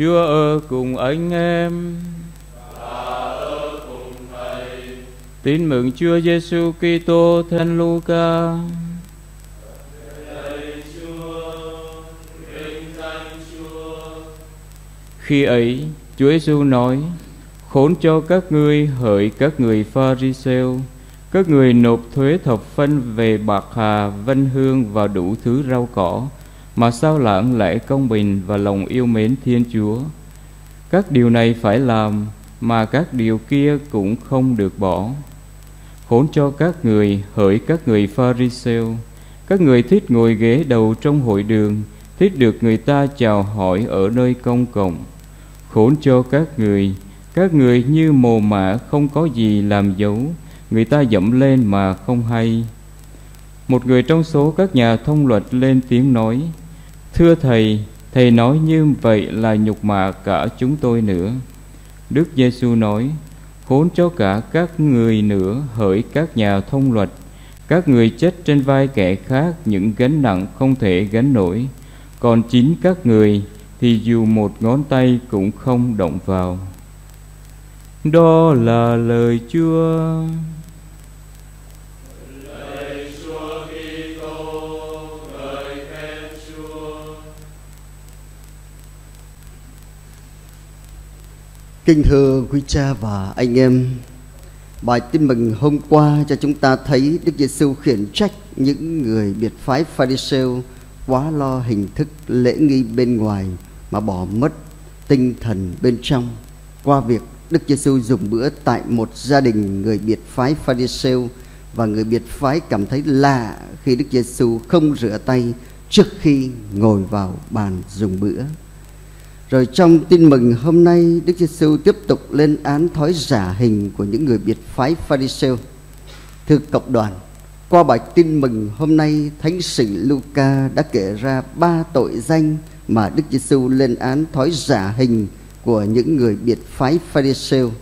Chúa ở cùng anh em. Tin mừng Chúa Giêsu Kitô theo Luca. Khi ấy, Chúa Giêsu nói: Khốn cho các ngươi hỡi các người pha ri các người nộp thuế thập phân về bạc hà, vân hương và đủ thứ rau cỏ, mà sao lãng lẽ công bình và lòng yêu mến Thiên Chúa. Các điều này phải làm, mà các điều kia cũng không được bỏ. Khốn cho các người hỡi các người pha -ri các người thích ngồi ghế đầu trong hội đường, thích được người ta chào hỏi ở nơi công cộng. Khốn cho các người, các người như mồ mả không có gì làm dấu, người ta dẫm lên mà không hay. Một người trong số các nhà thông luật lên tiếng nói, Thưa Thầy, Thầy nói như vậy là nhục mạ cả chúng tôi nữa. Đức Giêsu nói, khốn cho cả các người nữa hỡi các nhà thông luật, các người chết trên vai kẻ khác những gánh nặng không thể gánh nổi, còn chính các người thì dù một ngón tay cũng không động vào. Đó là lời Chúa. Kính thưa quý cha và anh em, bài tin mừng hôm qua cho chúng ta thấy Đức Giêsu khiển trách những người biệt phái Pharisêu quá lo hình thức lễ nghi bên ngoài mà bỏ mất tinh thần bên trong qua việc Đức Giêsu dùng bữa tại một gia đình người biệt phái Pharisêu và người biệt phái cảm thấy lạ khi Đức Giêsu không rửa tay trước khi ngồi vào bàn dùng bữa. Rồi trong tin mừng hôm nay Đức Giêsu tiếp tục lên án thói giả hình của những người biệt phái Pharisêu. Thưa cộng đoàn, qua bài tin mừng hôm nay Thánh sử Luca đã kể ra ba tội danh mà Đức Giêsu lên án thói giả hình của những người biệt phái Pharisêu.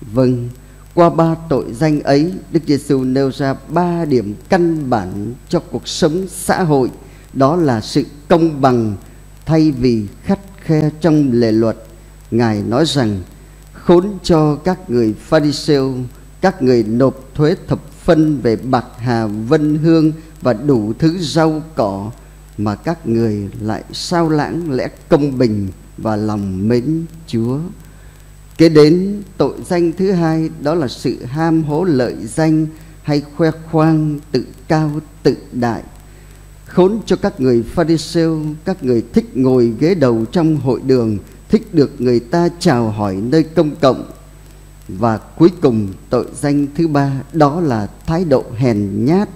Vâng, qua ba tội danh ấy, Đức Giêsu nêu ra ba điểm căn bản cho cuộc sống xã hội, đó là sự công bằng thay vì khắt khe trong lề luật. Ngài nói rằng khốn cho các người Pharisêu, các người nộp thuế thập phân về bạc hà vân hương và đủ thứ rau cỏ mà các người lại sao lãng lẽ công bình và lòng mến Chúa. Kế đến tội danh thứ hai đó là sự ham hố lợi danh hay khoe khoang tự cao tự đại. Khốn cho các người Pharisêu, các người thích ngồi ghế đầu trong hội đường, thích được người ta chào hỏi nơi công cộng. Và cuối cùng tội danh thứ ba đó là thái độ hèn nhát,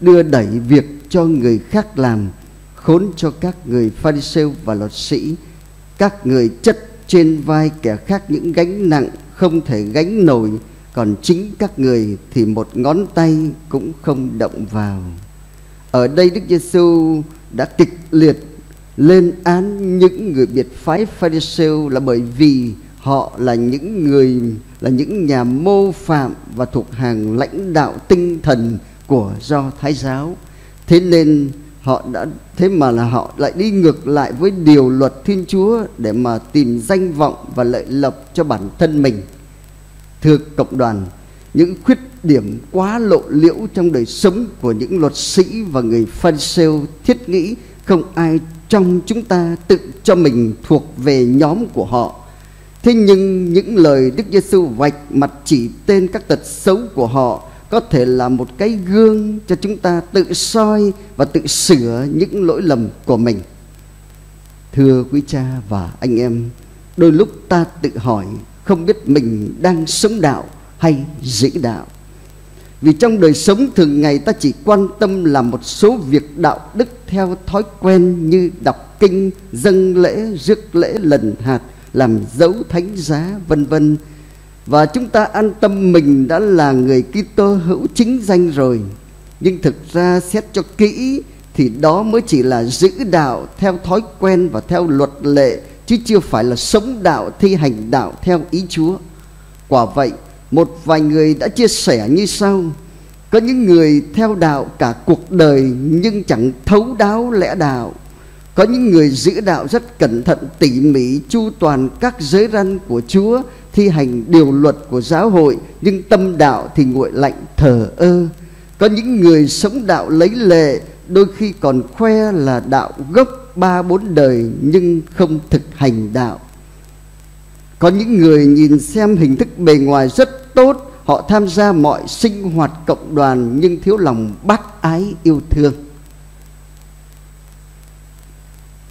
đưa đẩy việc cho người khác làm, khốn cho các người Pharisêu và luật sĩ, các người chất trên vai kẻ khác những gánh nặng không thể gánh nổi, còn chính các người thì một ngón tay cũng không động vào. Ở đây Đức Giêsu đã kịch liệt lên án những người biệt phái Pharisêu là bởi vì họ là những người là những nhà mô phạm và thuộc hàng lãnh đạo tinh thần của do Thái giáo. Thế nên họ đã thế mà là họ lại đi ngược lại với điều luật Thiên Chúa để mà tìm danh vọng và lợi lộc cho bản thân mình. Thưa cộng đoàn, những khuyết điểm quá lộ liễu trong đời sống của những luật sĩ và người Pharisêu thiết nghĩ không ai trong chúng ta tự cho mình thuộc về nhóm của họ. Thế nhưng những lời Đức Giêsu vạch mặt chỉ tên các tật xấu của họ có thể là một cái gương cho chúng ta tự soi và tự sửa những lỗi lầm của mình. Thưa quý cha và anh em, đôi lúc ta tự hỏi không biết mình đang sống đạo hay dĩ đạo. Vì trong đời sống thường ngày ta chỉ quan tâm là một số việc đạo đức theo thói quen như đọc kinh, dâng lễ, rước lễ lần hạt, làm dấu thánh giá vân vân. Và chúng ta an tâm mình đã là người Kitô hữu chính danh rồi. Nhưng thực ra xét cho kỹ thì đó mới chỉ là giữ đạo theo thói quen và theo luật lệ chứ chưa phải là sống đạo thi hành đạo theo ý Chúa. Quả vậy, một vài người đã chia sẻ như sau. Có những người theo đạo cả cuộc đời nhưng chẳng thấu đáo lẽ đạo. Có những người giữ đạo rất cẩn thận, tỉ mỉ, chu toàn các giới răn của Chúa, thi hành điều luật của giáo hội, nhưng tâm đạo thì nguội lạnh, thờ ơ. Có những người sống đạo lấy lệ, đôi khi còn khoe là đạo gốc ba bốn đời nhưng không thực hành đạo. Có những người nhìn xem hình thức bề ngoài rất tốt, họ tham gia mọi sinh hoạt cộng đoàn nhưng thiếu lòng bác ái yêu thương.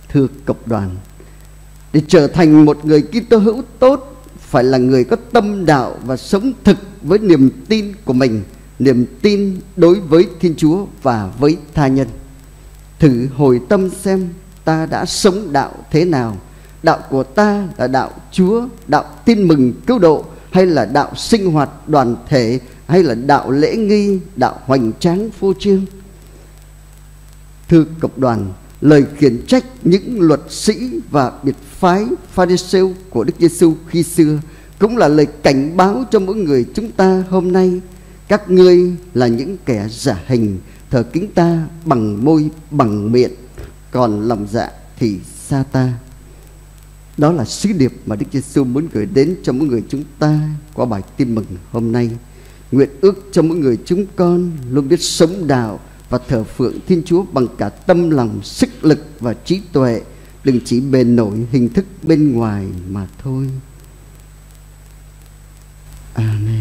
Thưa cộng đoàn, để trở thành một người Kitô hữu tốt, phải là người có tâm đạo và sống thực với niềm tin của mình, niềm tin đối với Thiên Chúa và với tha nhân. Thử hồi tâm xem ta đã sống đạo thế nào. Đạo của ta là đạo Chúa, đạo tin mừng, cứu độ hay là đạo sinh hoạt đoàn thể, hay là đạo lễ nghi, đạo hoành tráng phô trương thưa cộng đoàn, lời khiển trách những luật sĩ và biệt phái Pharisêu của Đức Giêsu khi xưa cũng là lời cảnh báo cho mỗi người chúng ta hôm nay. Các ngươi là những kẻ giả hình, thờ kính ta bằng môi, bằng miệng, còn lòng dạ thì xa ta đó là sứ điệp mà Đức Giêsu muốn gửi đến cho mỗi người chúng ta qua bài tin mừng hôm nay. Nguyện ước cho mỗi người chúng con luôn biết sống đạo và thờ phượng Thiên Chúa bằng cả tâm lòng, sức lực và trí tuệ, đừng chỉ bề nổi hình thức bên ngoài mà thôi. Amen.